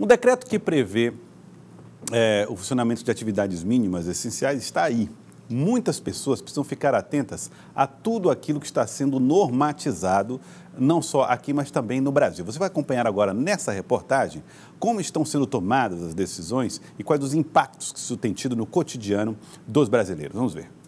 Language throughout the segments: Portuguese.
Um decreto que prevê é, o funcionamento de atividades mínimas essenciais está aí. Muitas pessoas precisam ficar atentas a tudo aquilo que está sendo normatizado, não só aqui, mas também no Brasil. Você vai acompanhar agora nessa reportagem como estão sendo tomadas as decisões e quais os impactos que isso tem tido no cotidiano dos brasileiros. Vamos ver.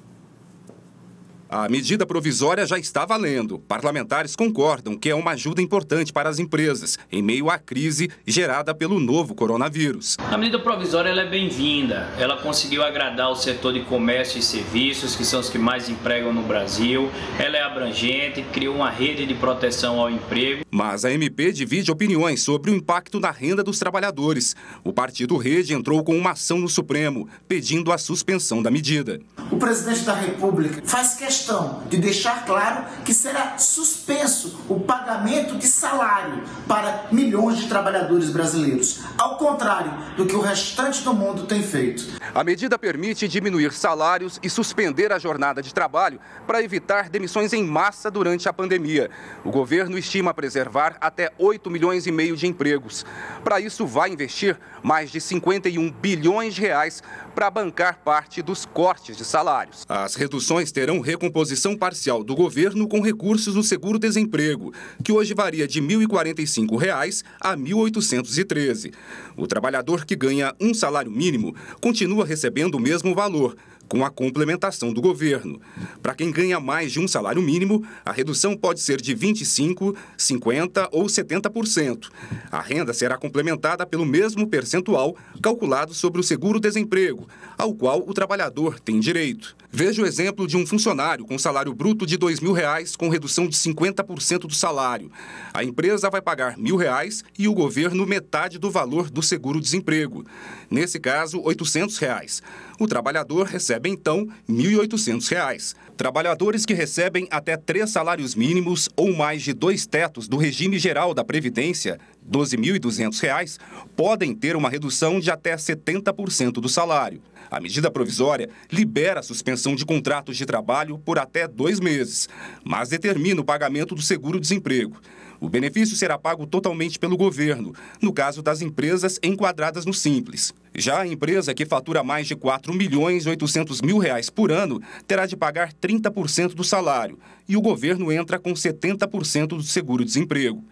A medida provisória já está valendo. Parlamentares concordam que é uma ajuda importante para as empresas, em meio à crise gerada pelo novo coronavírus. A medida provisória é bem-vinda. Ela conseguiu agradar o setor de comércio e serviços, que são os que mais empregam no Brasil. Ela é abrangente, criou uma rede de proteção ao emprego. Mas a MP divide opiniões sobre o impacto na renda dos trabalhadores. O Partido Rede entrou com uma ação no Supremo, pedindo a suspensão da medida. O presidente da República faz questão questão de deixar claro que será suspenso o pagamento de salário para milhões de trabalhadores brasileiros, ao contrário do que o restante do mundo tem feito. A medida permite diminuir salários e suspender a jornada de trabalho para evitar demissões em massa durante a pandemia. O governo estima preservar até 8 milhões e meio de empregos. Para isso, vai investir mais de 51 bilhões de reais para bancar parte dos cortes de salários. As reduções terão recomposição parcial do governo com recursos do seguro-desemprego, que hoje varia de 1.045 reais a R$ 1.813. O trabalhador que ganha um salário mínimo continua recebendo o mesmo valor, com a complementação do governo. Para quem ganha mais de um salário mínimo, a redução pode ser de 25%, 50% ou 70%. A renda será complementada pelo mesmo percentual calculado sobre o seguro-desemprego, ao qual o trabalhador tem direito. Veja o exemplo de um funcionário com salário bruto de R$ 2.000 com redução de 50% do salário. A empresa vai pagar R$ 1.000 e o governo metade do valor do seguro-desemprego. Nesse caso, 800 reais. O trabalhador recebe então R$ 1.800. Trabalhadores que recebem até três salários mínimos ou mais de dois tetos do regime geral da Previdência, R$ 12.200, podem ter uma redução de até 70% do salário. A medida provisória libera a suspensão de contratos de trabalho por até dois meses, mas determina o pagamento do seguro-desemprego. O benefício será pago totalmente pelo governo, no caso das empresas enquadradas no Simples. Já a empresa que fatura mais de 4 milhões e 800 mil reais por ano terá de pagar 30% do salário e o governo entra com 70% do seguro-desemprego.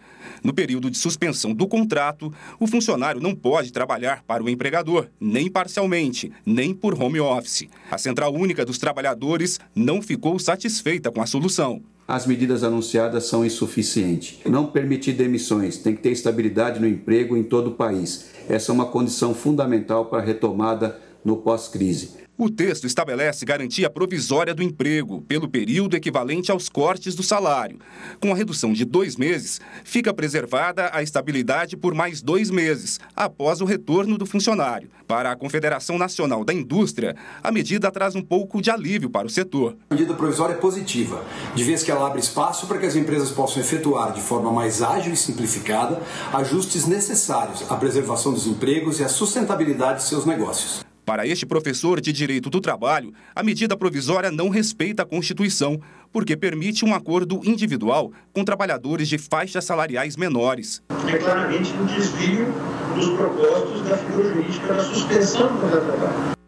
No período de suspensão do contrato, o funcionário não pode trabalhar para o empregador, nem parcialmente, nem por home office. A Central Única dos Trabalhadores não ficou satisfeita com a solução as medidas anunciadas são insuficientes. Não permitir demissões, tem que ter estabilidade no emprego em todo o país. Essa é uma condição fundamental para a retomada no pós-crise. O texto estabelece garantia provisória do emprego pelo período equivalente aos cortes do salário. Com a redução de dois meses, fica preservada a estabilidade por mais dois meses, após o retorno do funcionário. Para a Confederação Nacional da Indústria, a medida traz um pouco de alívio para o setor. A medida provisória é positiva, de vez que ela abre espaço para que as empresas possam efetuar de forma mais ágil e simplificada ajustes necessários à preservação dos empregos e à sustentabilidade de seus negócios. Para este professor de Direito do Trabalho, a medida provisória não respeita a Constituição, porque permite um acordo individual com trabalhadores de faixas salariais menores. É claramente um desvio dos propósitos da figura jurídica da suspensão do contrato.